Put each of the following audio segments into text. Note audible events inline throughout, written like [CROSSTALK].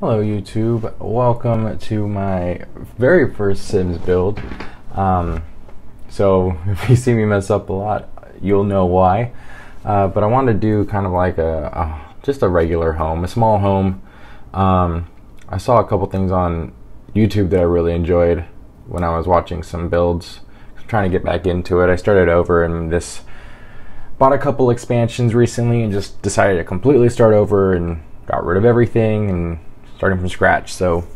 Hello YouTube, welcome to my very first Sims build. Um, so [LAUGHS] if you see me mess up a lot, you'll know why. Uh, but I want to do kind of like a, a, just a regular home, a small home. Um, I saw a couple things on YouTube that I really enjoyed when I was watching some builds, trying to get back into it. I started over and this bought a couple expansions recently and just decided to completely start over and got rid of everything and starting from scratch. So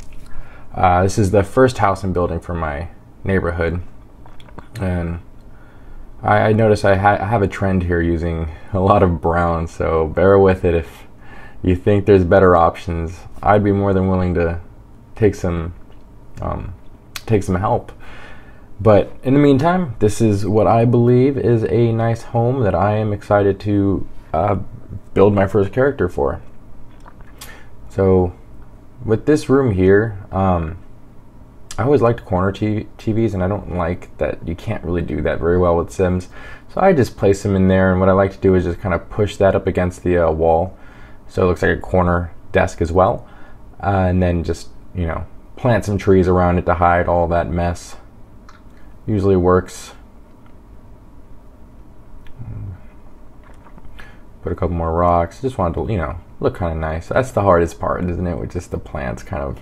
uh, this is the first house I'm building for my neighborhood, and I, I notice I, ha I, have a trend here using [LAUGHS] a lot of brown. So bear with it if you think there's better options. I'd be more than willing to take some um, take some help. But in the meantime, this is what I believe is a nice home that I am excited to uh, build my first character for. So with this room here, um, I always liked corner TV TVs, and I don't like that you can't really do that very well with Sims. So I just place them in there, and what I like to do is just kind of push that up against the uh, wall, so it looks like a corner desk as well, uh, and then just you know plant some trees around it to hide all that mess. Usually works. Put a couple more rocks. Just wanted to you know look kind of nice. That's the hardest part, isn't it? With just the plants kind of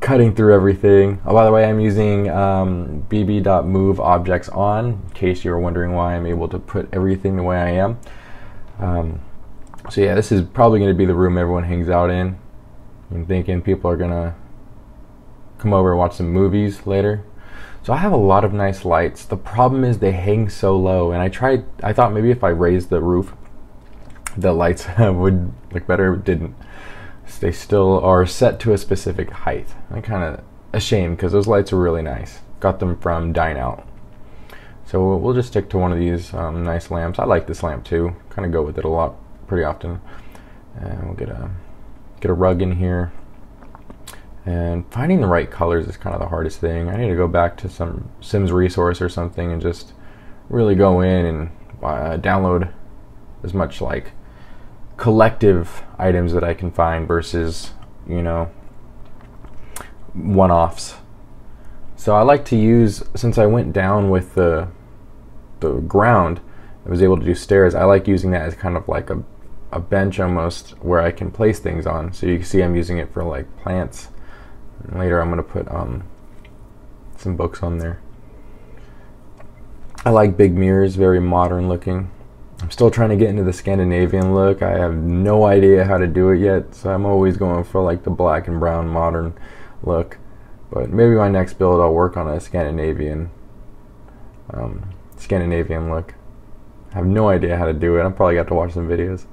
cutting through everything. Oh, by the way, I'm using um, bb.move objects on, in case you're wondering why I'm able to put everything the way I am. Um, so yeah, this is probably going to be the room everyone hangs out in. I'm thinking people are going to come over and watch some movies later. So I have a lot of nice lights. The problem is they hang so low, and I tried. I thought maybe if I raised the roof the lights [LAUGHS] would look better, didn't. They still are set to a specific height. I'm kind of ashamed because those lights are really nice. Got them from Dine Out. So we'll just stick to one of these um, nice lamps. I like this lamp too. Kind of go with it a lot, pretty often. And we'll get a get a rug in here. And finding the right colors is kind of the hardest thing. I need to go back to some Sims resource or something and just really go in and uh, download as much like collective items that I can find versus, you know, one offs. So I like to use, since I went down with the, the ground, I was able to do stairs, I like using that as kind of like a, a bench almost where I can place things on. So you can see I'm using it for like plants. Later I'm going to put um, some books on there. I like big mirrors, very modern looking. I'm still trying to get into the Scandinavian look. I have no idea how to do it yet, so I'm always going for like the black and brown modern look. But maybe my next build I'll work on a Scandinavian um, Scandinavian look. I have no idea how to do it. I'm probably got to watch some videos.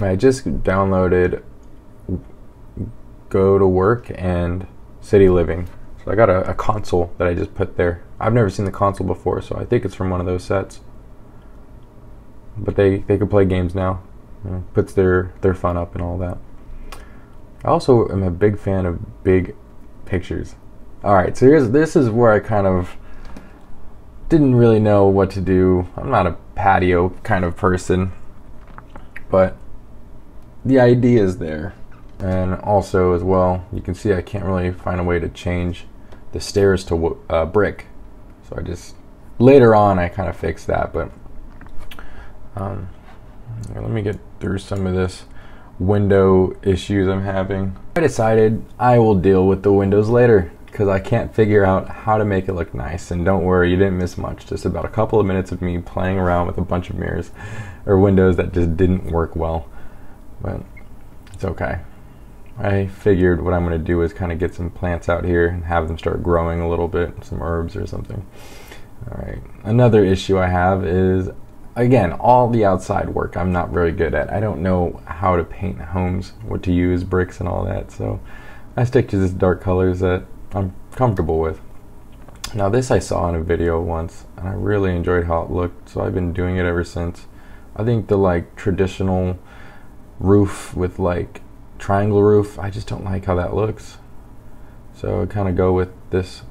I just downloaded Go to Work and City Living. So I got a, a, console that I just put there. I've never seen the console before, so I think it's from one of those sets. But they, they can play games now. You know, puts their, their fun up and all that. I also am a big fan of big pictures. Alright, so here's this is where I kind of didn't really know what to do. I'm not a patio kind of person. But the idea is there. And also as well, you can see I can't really find a way to change the stairs to uh, brick. So I just later on I kind of fixed that, but um, let me get through some of this window issues I'm having. I decided I will deal with the windows later because I can't figure out how to make it look nice. And don't worry, you didn't miss much. Just about a couple of minutes of me playing around with a bunch of mirrors or windows that just didn't work well. But it's okay. I figured what I'm going to do is kind of get some plants out here and have them start growing a little bit, some herbs or something. All right. Another issue I have is, again, all the outside work I'm not very good at. I don't know how to paint homes, what to use, bricks and all that. So I stick to just dark colors that I'm comfortable with. Now this I saw in a video once and I really enjoyed how it looked, so I've been doing it ever since. I think the like traditional roof with like triangle roof, I just don't like how that looks. So I kind of go with this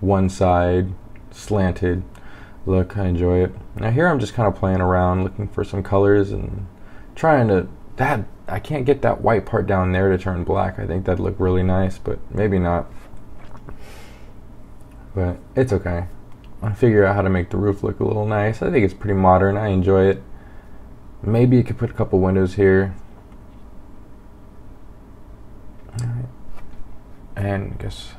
one side slanted look. I enjoy it. Now here I'm just kind of playing around, looking for some colors and trying to that I can't get that white part down there to turn black. I think that'd look really nice, but maybe not. But it's okay. I'll figure out how to make the roof look a little nice. I think it's pretty modern. I enjoy it. Maybe you could put a couple windows here. And I guess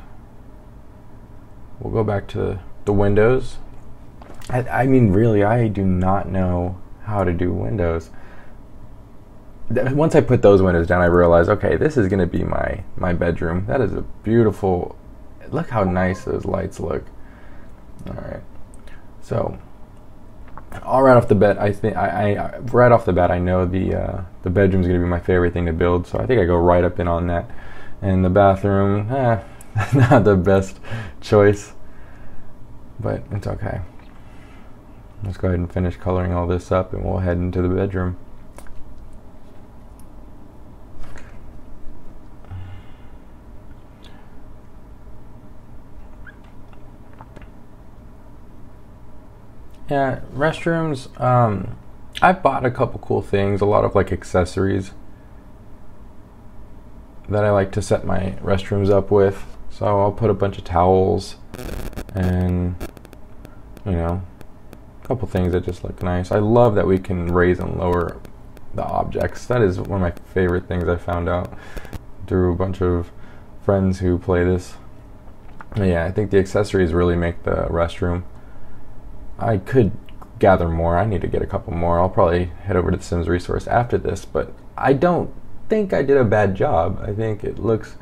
we'll go back to the windows. I, I mean, really, I do not know how to do windows. Once I put those windows down, I realized, okay, this is going to be my my bedroom. That is a beautiful. Look how nice those lights look. All right, so all right off the bat, I think I, I right off the bat, I know the uh, the bedroom is going to be my favorite thing to build. So I think I go right up in on that. And the bathroom, eh, [LAUGHS] not the best choice, but it's okay. Let's go ahead and finish coloring all this up and we'll head into the bedroom. Yeah, restrooms. Um, I've bought a couple cool things, a lot of like accessories that I like to set my restrooms up with. So I'll put a bunch of towels and, you know, a couple things that just look nice. I love that we can raise and lower the objects. That is one of my favorite things I found out through a bunch of friends who play this. But yeah, I think the accessories really make the restroom. I could gather more. I need to get a couple more. I'll probably head over to the Sims resource after this, but I don't think I did a bad job. I think it looks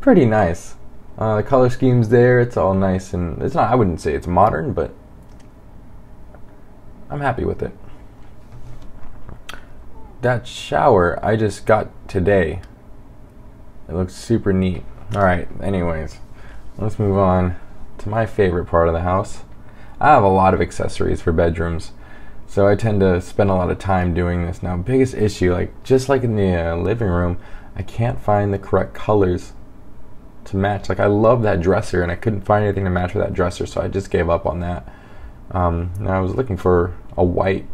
pretty nice. Uh, the color scheme's there. It's all nice and it's not. I wouldn't say it's modern, but I'm happy with it. That shower I just got today. It looks super neat. All right. Anyways, let's move on to my favorite part of the house. I have a lot of accessories for bedrooms. So I tend to spend a lot of time doing this. Now, biggest issue, like just like in the uh, living room, I can't find the correct colors to match. Like I love that dresser, and I couldn't find anything to match with that dresser, so I just gave up on that. Um, now I was looking for a white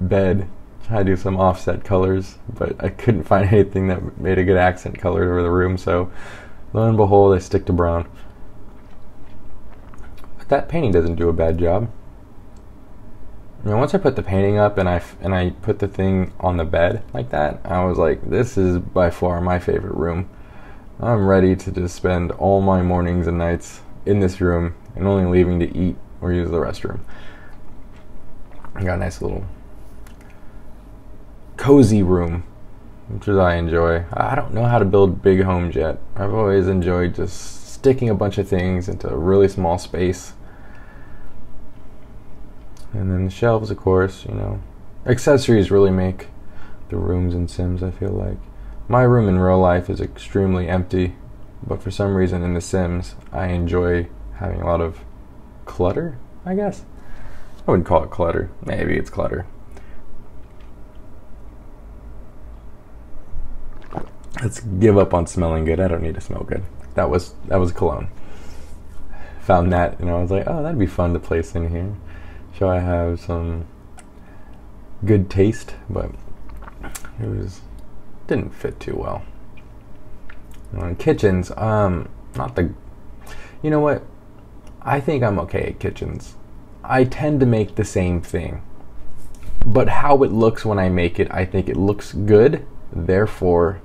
bed, try to do some offset colors, but I couldn't [LAUGHS] find anything that made a good accent color over the room. So lo and behold, I stick to brown. But that painting doesn't do a bad job. I mean, once I put the painting up and I and I put the thing on the bed like that, I was like, this is by far my favorite room. I'm ready to just spend all my mornings and nights in this room and only leaving to eat or use the restroom. I got a nice little cozy room, which is I enjoy. I don't know how to build big homes yet. I've always enjoyed just sticking a bunch of things into a really small space and then the shelves, of course, you know. Accessories really make the rooms in Sims, I feel like. My room in real life is extremely empty, but for some reason in The Sims, I enjoy having a lot of clutter, I guess. I wouldn't call it clutter. Maybe it's clutter. Let's give up on smelling good. I don't need to smell good. That was that was cologne. Found that and I was like, oh, that'd be fun to place in here show I have some good taste, but it was didn't fit too well. On kitchens, um, not the. You know what? I think I'm okay at kitchens. I tend to make the same thing, but how it looks when I make it, I think it looks good. Therefore,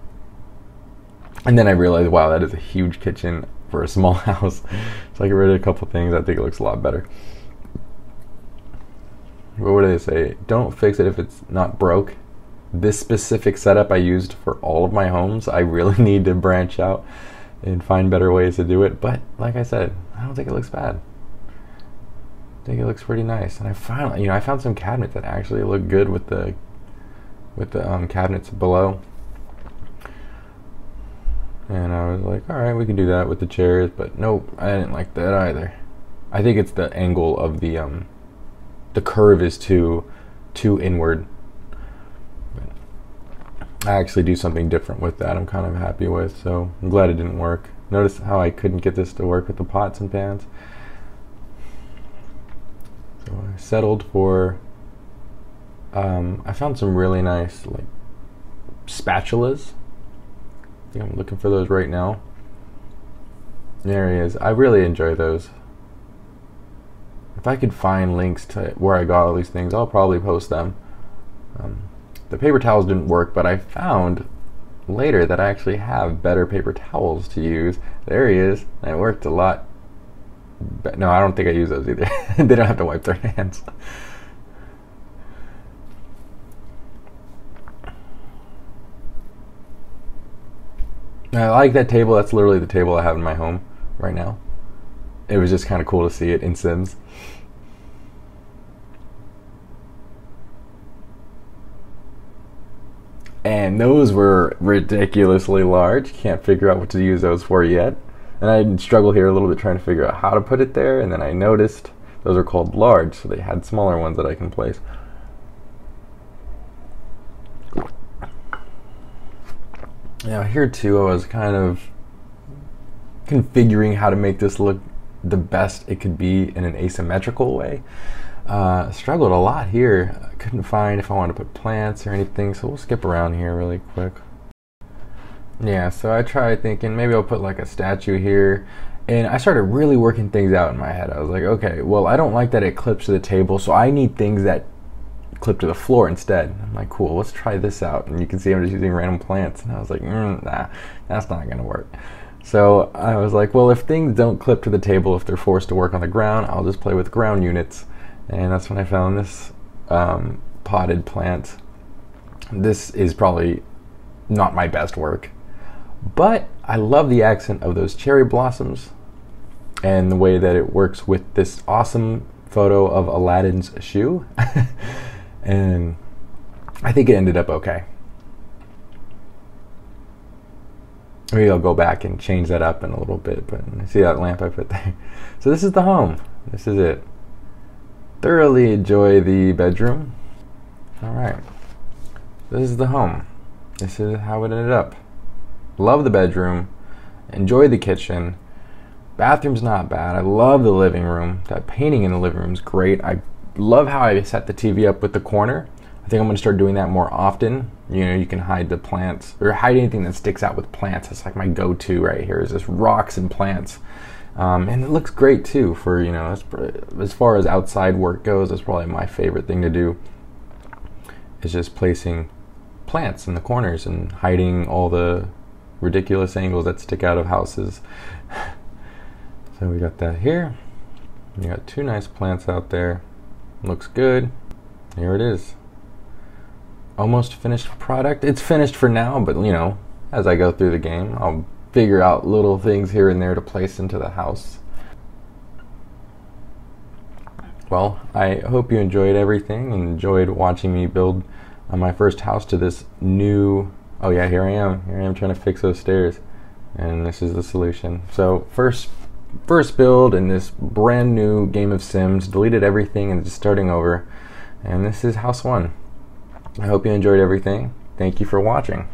and then I realized, wow, that is a huge kitchen for a small [LAUGHS] house. so I get rid of a couple things. I think it looks a lot better what do they say? Don't fix it if it's not broke. This specific setup I used for all of my homes, I really [LAUGHS] need to branch out and find better ways to do it. But like I said, I don't think it looks bad. I think it looks pretty nice. And I found, you know, I found some cabinets that actually look good with the with the um, cabinets below. And I was like, all right, we can do that with the chairs, but nope, I didn't like that either. I think it's the angle of the um, the curve is too too inward. I actually do something different with that. I'm kind of happy with, so I'm glad it didn't work. Notice how I couldn't get this to work with the pots and pans. So I settled for. Um, I found some really nice like spatulas. I think I'm looking for those right now. There he is. I really enjoy those. If I could find links to where I got all these things, I'll probably post them. Um, the paper towels didn't work, but I found later that I actually have better paper towels to use. There he is. It worked a lot. But no, I don't think I use those either. [LAUGHS] they don't have to wipe their hands. I like that table. That's literally the table I have in my home right now. It was just kind of cool to see it in Sims. And those were ridiculously large. Can't figure out what to use those for yet. And I struggle here a little bit trying to figure out how to put it there. And then I noticed those are called large, so they had smaller ones that I can place. Now here too, I was kind of configuring how to make this look the best it could be in an asymmetrical way. Uh, struggled a lot here. Couldn't find if I wanted to put plants or anything, so we'll skip around here really quick. Yeah, so I tried thinking maybe I'll put like a statue here. And I started really working things out in my head. I was like, okay, well, I don't like that it clips to the table, so I need things that clip to the floor instead. I'm like, cool, let's try this out. And you can see I'm just using random plants. And I was like, mm, nah, that's not gonna work. So I was like, well, if things don't clip to the table, if they're forced to work on the ground, I'll just play with ground units. And that's when I found this um, potted plant. This is probably not my best work, but I love the accent of those cherry blossoms and the way that it works with this awesome photo of Aladdin's shoe. [LAUGHS] and I think it ended up okay. Maybe I'll go back and change that up in a little bit, but see that lamp I put there. [LAUGHS] So this is the home. This is it. Thoroughly enjoy the bedroom. All right. This is the home. This is how it ended up. Love the bedroom. Enjoy the kitchen. Bathroom's not bad. I love the living room. That painting in the living room is great. I love how I set the TV up with the corner. I think I'm to start doing that more often. You know, you can hide the plants or hide anything that sticks out with plants. It's like my go-to right here is just rocks and plants. Um, and it looks great too for, you know, as far as outside work goes, that's probably my favorite thing to do is just placing plants in the corners and hiding all the ridiculous angles that stick out of houses. [SIGHS] so we got that here. We got two nice plants out there. Looks good. Here it is. Almost finished product. It's finished for now, but you know, as I go through the game, I'll figure out little things here and there to place into the house. Well, I hope you enjoyed everything and enjoyed watching me build uh, my first house to this new. Oh, yeah, here I am. Here I am trying to fix those stairs. And this is the solution. So, first first build in this brand new game of Sims, deleted everything and just starting over. And this is house one. I hope you enjoyed everything. Thank you for watching.